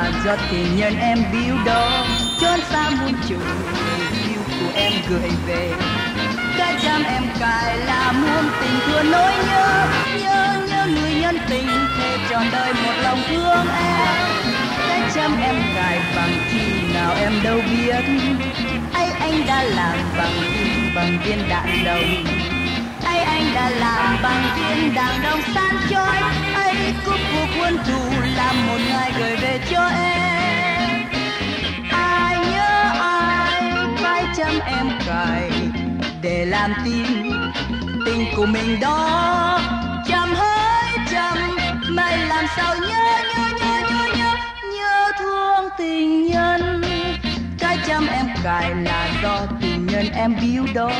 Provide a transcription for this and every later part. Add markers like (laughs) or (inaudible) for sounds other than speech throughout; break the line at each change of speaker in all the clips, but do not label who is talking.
là do tình nhân em biếu đó. Chốn xa muôn trùng tình yêu của em gửi về. Cái trăm em cài là muôn tình thương nỗi nhớ. Nhớ nhớ người nhân tình thề trọn đời một lòng thương em. Cái trăm em cài bằng khi nào em đâu biết. Ấy anh đã làm bằng kim bằng viên đạn đồng anh đã làm bằng viên đạn đồng san chói ấy, cúc của quân thù làm một ngày gửi về cho em. Ai nhớ ai, phải chăm em cài để làm tin tình của mình đó. Chăm hơi chăm, mày làm sao nhớ nhớ nhớ nhớ nhớ nhớ thương tình nhân. Cái chăm em cài là do tình nhân em biếu đó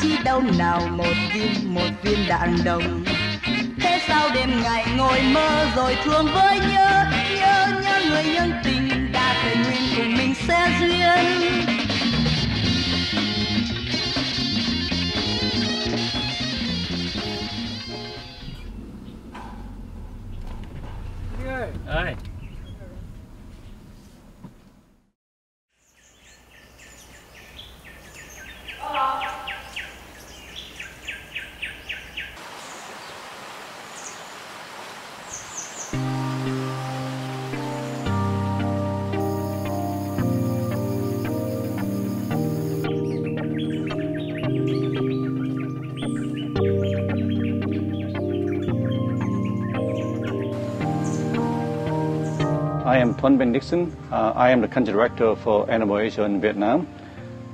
chi đâu nào một viên một viên đạn đồng. Thế sao đêm ngày ngồi mơ rồi thương với nhớ nhớ nhớ người nhân tình đã thề nguyện cùng mình sẽ duyên.
Ơi
I am Tuan Bendixsen. Uh, I am the country director for Animal Asia in Vietnam.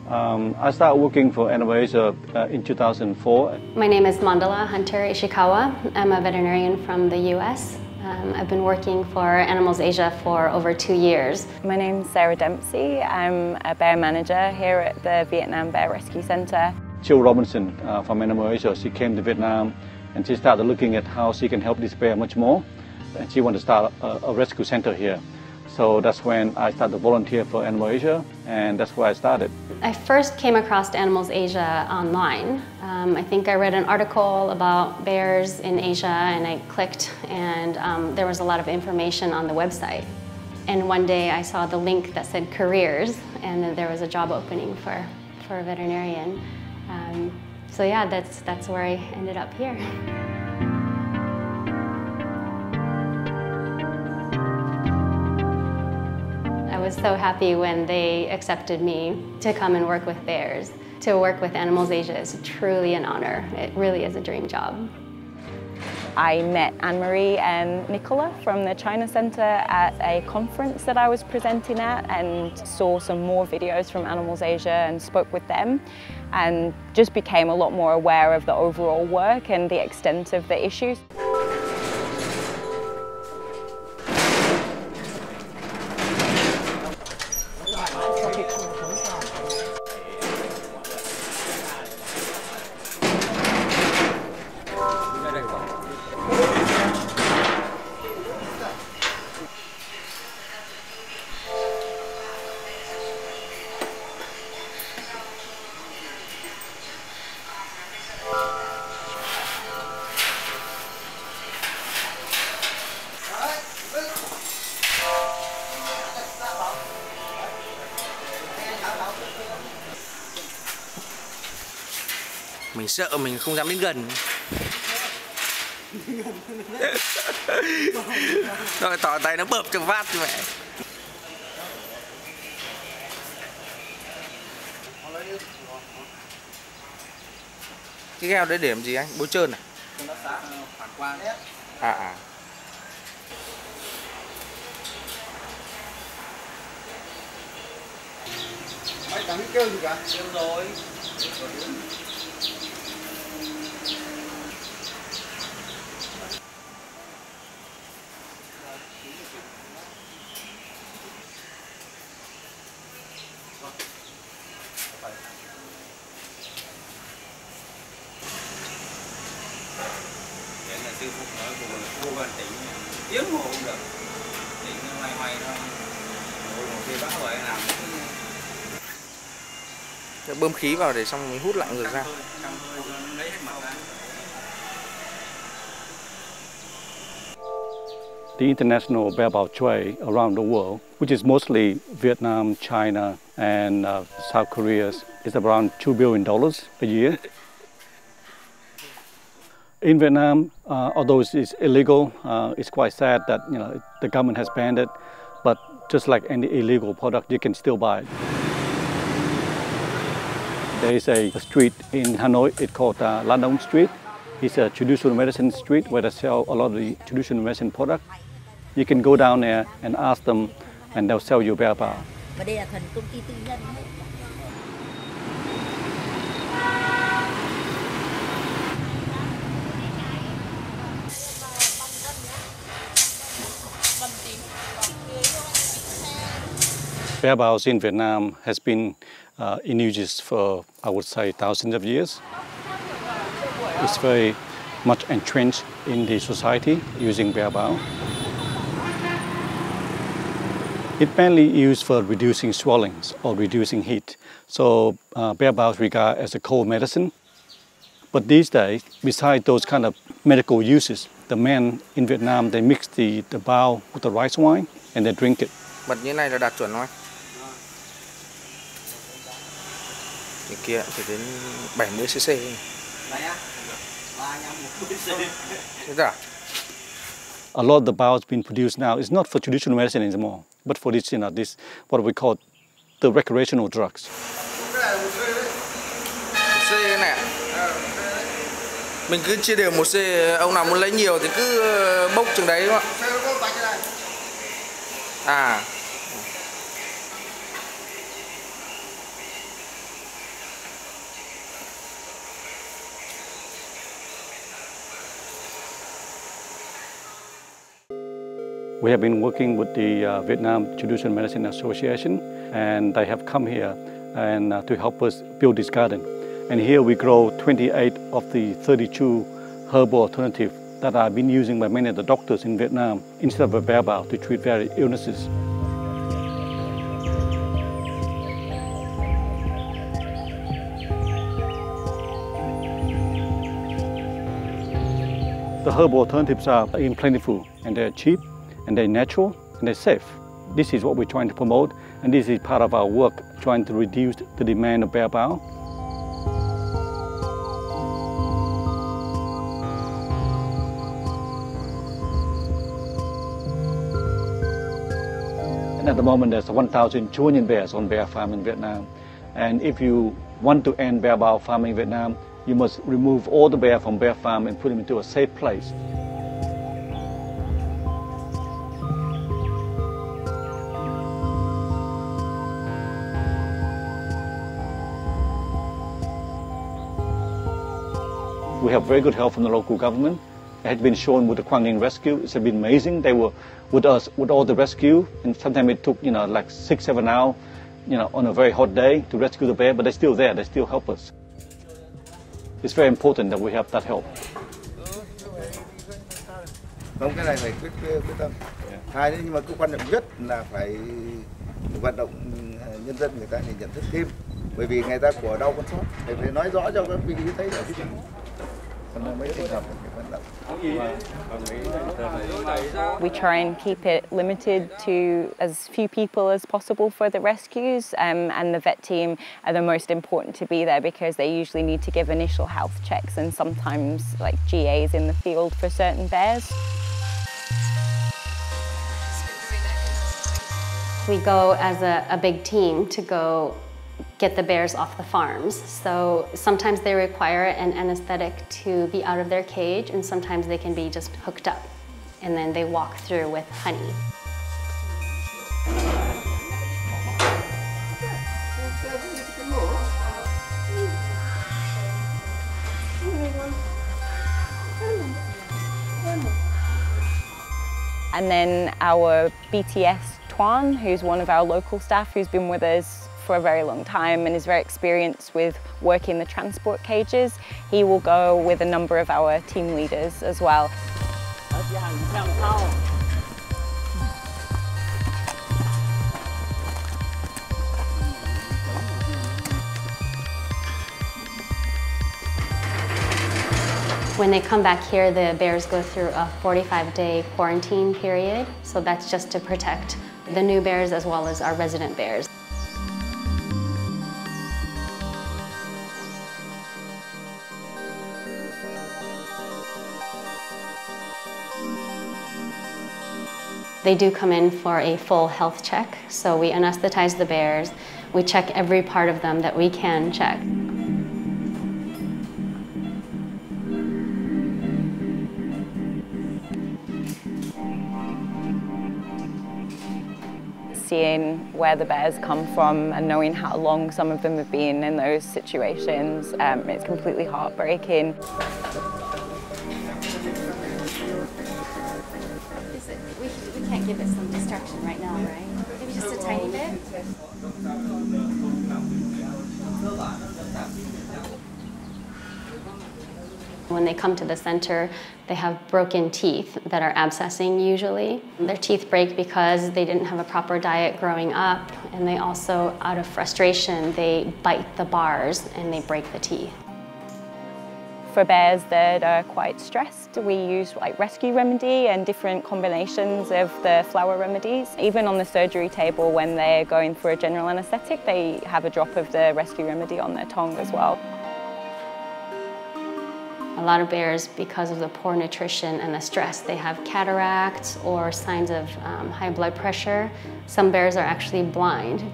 Um, I started working for Animal Asia uh, in 2004.
My name is Mandala Hunter Ishikawa. I'm a veterinarian from the US. Um, I've been working for Animals Asia for over two years.
My name's Sarah Dempsey. I'm a bear manager here at the Vietnam Bear Rescue Centre.
Jill Robinson uh, from Animal Asia, she came to Vietnam and she started looking at how she can help this bear much more. And she wanted to start a, a rescue center here. So that's when I started to volunteer for Animal Asia, and that's where I started.
I first came across Animals Asia online. Um, I think I read an article about bears in Asia and I clicked and um, there was a lot of information on the website. And one day I saw the link that said careers and there was a job opening for, for a veterinarian. Um, so yeah, that's, that's where I ended up here. Was so happy when they accepted me to come and work with bears. To work with Animals Asia is truly an honor. It really is a dream job.
I met Anne-Marie and Nicola from the China Centre at a conference that I was presenting at and saw some more videos from Animals Asia and spoke with them and just became a lot more aware of the overall work and the extent of the issues.
Mình sợ mình không dám đến gần. (laughs) Rồi tỏ tay nó bợp cho vát như vậy cái gheo đấy để làm gì anh? Bôi trơn à? À à.
Mày chẳng biết kêu gì cả. Kêu rồi
bơm khí vào để xong mình hút lại ngược ra
the international bile trade around the world, which is mostly Vietnam, China, and uh, South Korea, is around $2 billion a year. In Vietnam, uh, although it's illegal, uh, it's quite sad that you know the government has banned it. But just like any illegal product, you can still buy it. There is a, street in Hanoi, it's called uh, Lan Ong Street. It's a traditional medicine street where they sell a lot of the traditional medicine products. You can go down there and ask them, and they'll sell you bear bile.
Và đây là thần công ty tư nhân hết.
Bear biles in Vietnam has been uh, in use for, I would say, thousands of years. It's very much entrenched in the society using bear bile. It mainly used for reducing swellings or reducing heat. So uh, bear bile is regarded as a cold medicine. But these days, besides those kind of medical uses, the men in Vietnam, they mix the, the bile with the rice wine and they drink it.
Mật như này là đạt chuẩn không Cái kia thì đến 70 cc. Thế à?
A lot of the bao being produced now is not for traditional medicine anymore, but for this, you know, this what we call the recreational drugs.
Này. Mình cứ chia đều một C, ông nào muốn lấy nhiều thì cứ ờ, bốc chừng đấy đúng không ạ? À.
We have been working with the uh, Vietnam Traditional Medicine Association, and they have come here and uh, to help us build this garden. And here we grow 28 of the 32 herbal alternatives that are being used by many of the doctors in Vietnam instead of a bear to treat various illnesses. The herbal alternatives are in plentiful and they're cheap and they're natural and they're safe. This is what we're trying to promote and this is part of our work trying to reduce the demand of bear bile. And at the moment there's 1,200 bears on bear farm in Vietnam. And if you want to end bear bile farming in Vietnam, you must remove all the bear from bear farm and put them into a safe place. We have very good help from the local government. It had been shown with the Quang Ninh rescue. It's been amazing. They were with us with all the rescue, and sometimes it took you know like six, seven hours, you know, on a very hot day to rescue the bear. But they're still there. They still help us. It's very important that we have that help.
Không cái này phải quyết quyết tâm. Hai nữa nhưng mà cái quan trọng nhất là phải vận động nhân dân người ta để nhận thức thêm bởi vì người ta của đau con sót để phải nói rõ cho các vị thấy là cái
We try and keep it limited to as few people as possible for the rescues, um, and the vet team are the most important to be there because they usually need to give initial health checks and sometimes like GAs in the field for certain bears.
We go as a, a big team to go get the bears off the farms. So sometimes they require an anesthetic to be out of their cage, and sometimes they can be just hooked up. And then they walk through with honey.
And then our BTS Tuan, who's one of our local staff who's been with us for a very long time and is very experienced with working the transport cages. He will go with a number of our team leaders as well.
When they come back here, the bears go through a 45-day quarantine period. So that's just to protect the new bears as well as our resident bears. They do come in for a full health check. So we anesthetize the bears. We check every part of them that we can check.
seeing where the bears come from and knowing how long some of them have been in those situations. Um, it's completely heartbreaking.
When they come to the center, they have broken teeth that are abscessing usually. Their teeth break because they didn't have a proper diet growing up, and they also, out of frustration, they bite the bars and they break the teeth.
For bears that are quite stressed, we use like rescue remedy and different combinations of the flower remedies. Even on the surgery table when they're going for a general anaesthetic, they have a drop of the rescue remedy on their tongue as well.
A lot of bears, because of the poor nutrition and the stress, they have cataracts or signs of um, high blood pressure. Some bears are actually blind.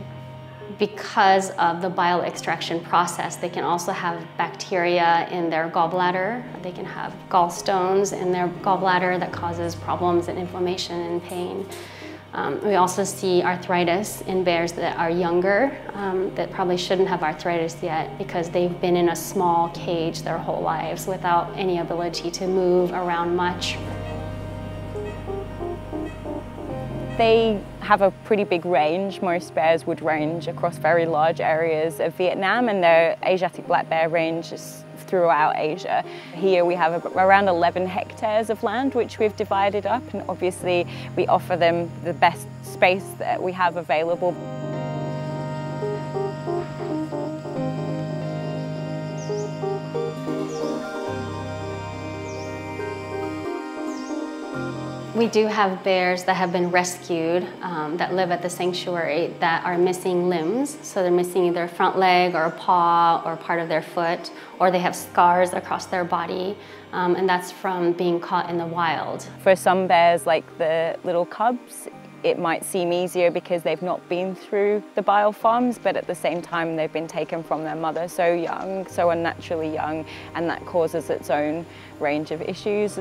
Because of the bile extraction process, they can also have bacteria in their gallbladder. They can have gallstones in their gallbladder that causes problems and inflammation and pain. Um, we also see arthritis in bears that are younger um, that probably shouldn't have arthritis yet because they've been in a small cage their whole lives without any ability to move around much.
They have a pretty big range. Most bears would range across very large areas of Vietnam and their Asiatic black bear range is throughout Asia. Here we have around 11 hectares of land which we've divided up and obviously we offer them the best space that we have available.
We do have bears that have been rescued um, that live at the sanctuary that are missing limbs. So they're missing either a front leg or a paw or part of their foot, or they have scars across their body. Um, and that's from being caught in the wild.
For some bears, like the little cubs, it might seem easier because they've not been through the bile farms, but at the same time they've been taken from their mother so young, so unnaturally young, and that causes its own range of issues.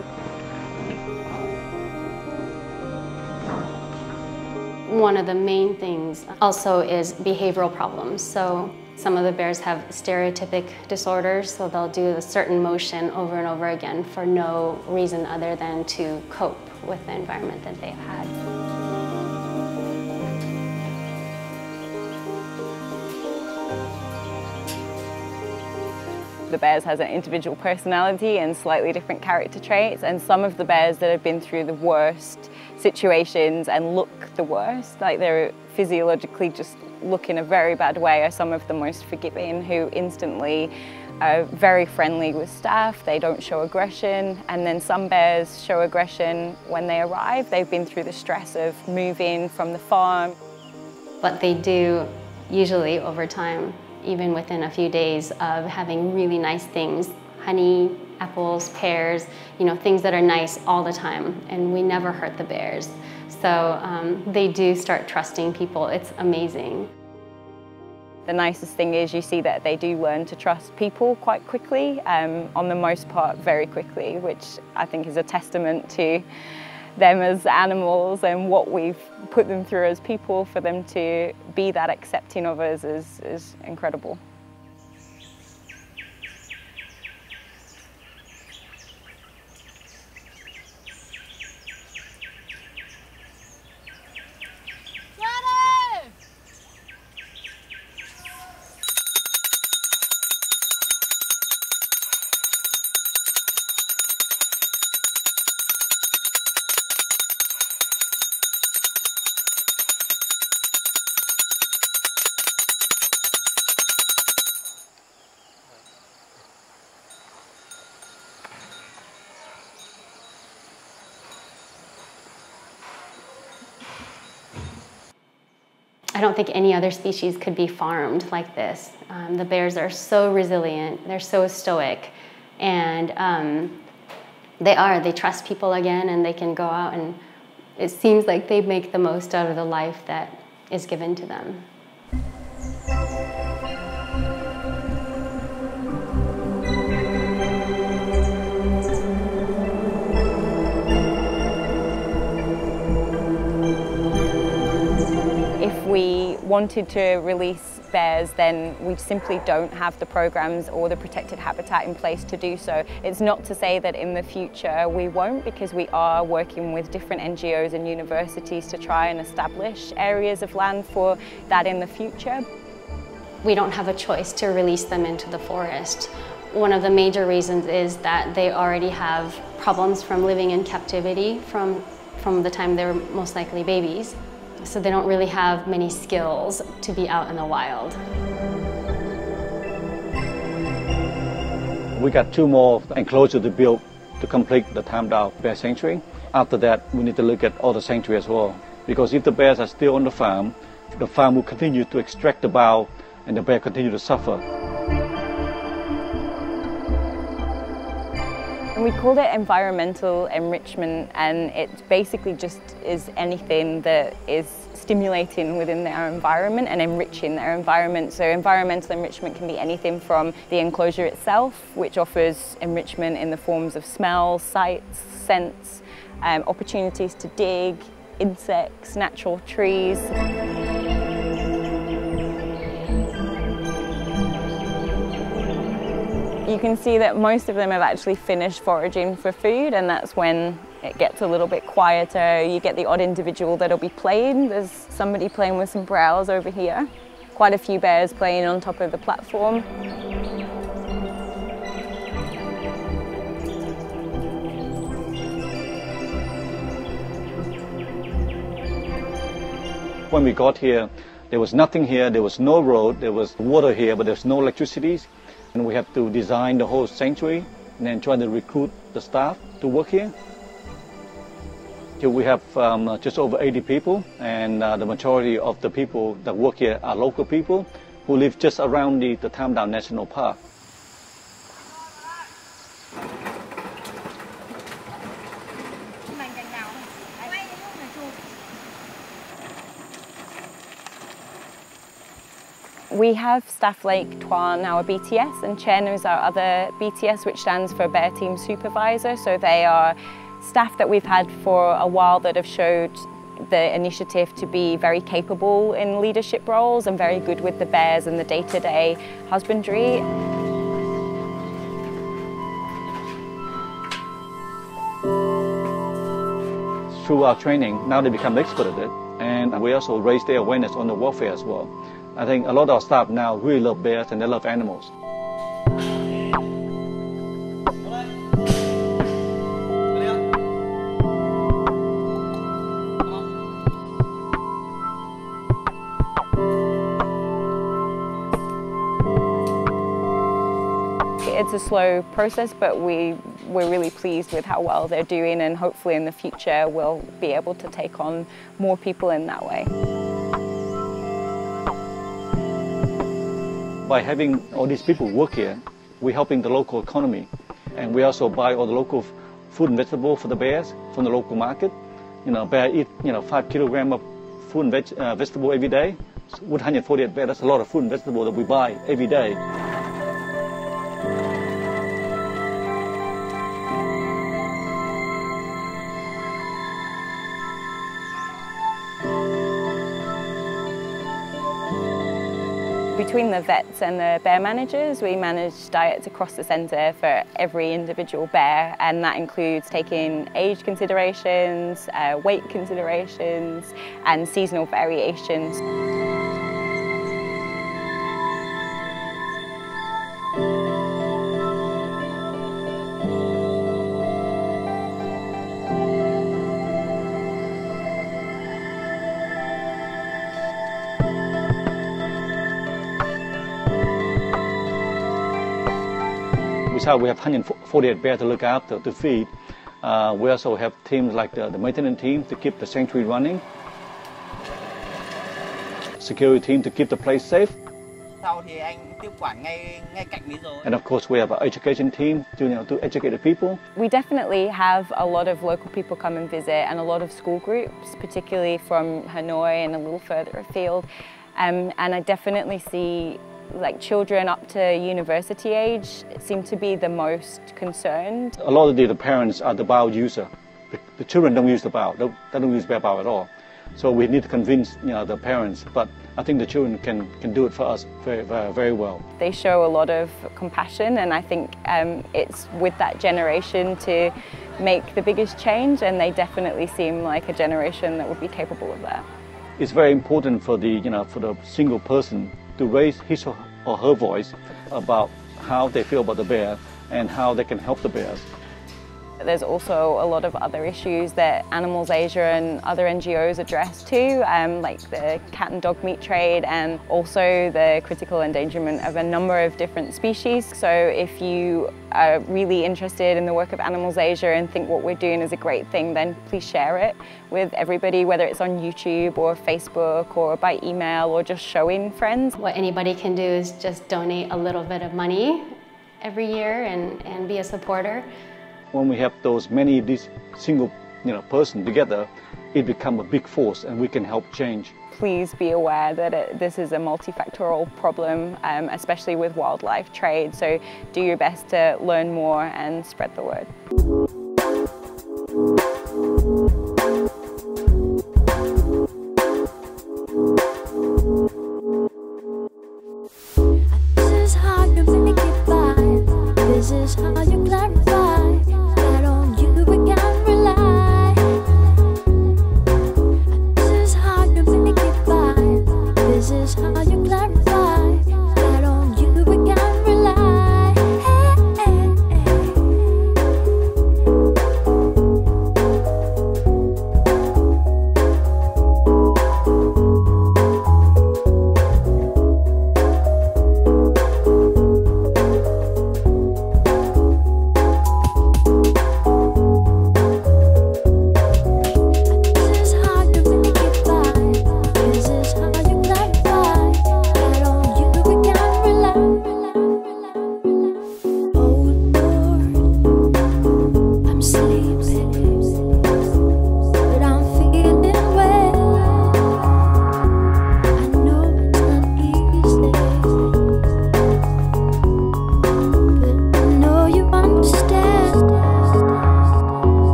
One of the main things also is behavioral problems. So some of the bears have stereotypic disorders, so they'll do a certain motion over and over again for no reason other than to cope with the environment that they've had.
The bears has an individual personality and slightly different character traits and some of the bears that have been through the worst situations and look the worst, like they're physiologically just look in a very bad way are some of the most forgiving who instantly are very friendly with staff, they don't show aggression, and then some bears show aggression when they arrive. They've been through the stress of moving from the farm.
But they do usually over time, even within a few days of having really nice things, honey, apples, pears, you know, things that are nice all the time, and we never hurt the bears. So um, they do start trusting people. It's amazing.
The nicest thing is you see that they do learn to trust people quite quickly, um, on the most part very quickly, which I think is a testament to them as animals and what we've put them through as people for them to be that accepting of us is, is incredible.
I don't think any other species could be farmed like this. Um, the bears are so resilient, they're so stoic, and um, they are. They trust people again, and they can go out and it seems like they make the most out of the life that is given to them.
Wanted to release bears, then we simply don't have the programs or the protected habitat in place to do so. It's not to say that in the future we won't because we are working with different NGOs and universities to try and establish areas of land for that in the future.
We don't have a choice to release them into the forest. One of the major reasons is that they already have problems from living in captivity from, from the time they're most likely babies so they don't really have many skills to be out in the wild.
We got two more enclosures to build to complete the Tam Dao Bear Sanctuary. After that, we need to look at all the sanctuary as well. Because if the bears are still on the farm, the farm will continue to extract the bile and the bear continue to suffer.
We called it environmental enrichment and it basically just is anything that is stimulating within their environment and enriching their environment. So environmental enrichment can be anything from the enclosure itself, which offers enrichment in the forms of smell, sights, scents, um, opportunities to dig, insects, natural trees. You can see that most of them have actually finished foraging for food and that's when it gets a little bit quieter. You get the odd individual that'll be playing. There's somebody playing with some browse over here. Quite a few bears playing on top of the platform.
When we got here, there was nothing here, there was no road, there was water here, but there's no electricity. And we have to design the whole sanctuary and then try to recruit the staff to work here. Here we have um, just over 80 people, and uh, the majority of the people that work here are local people who live just around the, the Tam National Park.
We have staff like Tuan, our BTS, and Chen is our other BTS, which stands for Bear Team Supervisor. So they are staff that we've had for a while that have showed the initiative to be very capable in leadership roles and very good with the bears and the day-to-day -day husbandry.
Through our training, now they become expert at it, and we also raise their awareness on the warfare as well. I think a lot of staff now really love bears and they love animals.
It's a slow process, but we, we're really pleased with how well they're doing and hopefully in the future we'll be able to take on more people in that way.
By having all these people work here, we're helping the local economy. And we also buy all the local food and vegetable for the bears from the local market. You know, bear eat, you know, five kilogram of food and veg, uh, vegetable every day. With 148 bears, that's a lot of food and vegetable that we buy every day.
Between the vets and the bear managers, we manage diets across the centre for every individual bear, and that includes taking age considerations, uh, weight considerations, and seasonal variations.
Besides, we have 148 bears to look after, to feed. Uh, we also have teams like the, the maintenance team to keep the sanctuary running. security team to keep the place safe.
Sau thì anh tiếp quản ngay ngay cạnh Mỹ rồi.
And of course, we have an education team to, you know, to educate the people.
We definitely have a lot of local people come and visit and a lot of school groups, particularly from Hanoi and a little further afield. Um, and I definitely see like children up to university age seem to be the most concerned.
A lot of the, the parents are the bile user. The, the children don't use the bile, they don't use the bile at all. So we need to convince you know, the parents, but I think the children can, can do it for us very, very, very well.
They show a lot of compassion and I think um, it's with that generation to make the biggest change and they definitely seem like a generation that would be capable of that.
It's very important for the, you know, for the single person to raise his or her voice about how they feel about the bear and how they can help the bears.
There's also a lot of other issues that Animals Asia and other NGOs address too, um, like the cat and dog meat trade and also the critical endangerment of a number of different species. So if you are really interested in the work of Animals Asia and think what we're doing is a great thing, then please share it with everybody, whether it's on YouTube or Facebook or by email or just showing friends.
What anybody can do is just donate a little bit of money every year and, and be a supporter
when we have those many of these single you know person together it become a big force and we can help change.
Please be aware that it, this is a multifactorial problem um, especially with wildlife trade. So do your best to learn more and spread the word.